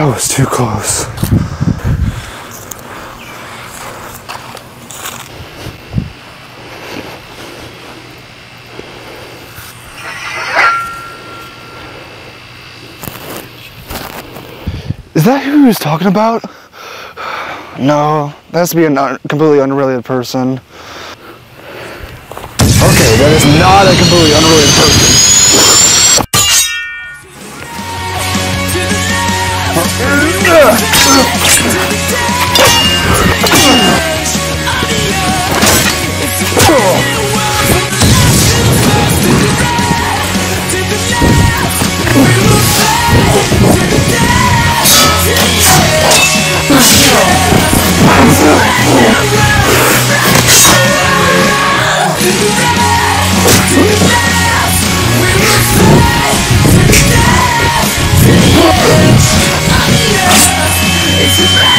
That was too close. Is that who he was talking about? No, that has to be a completely unrelated person. Okay, that is not a completely unrelated person. Yeah! It's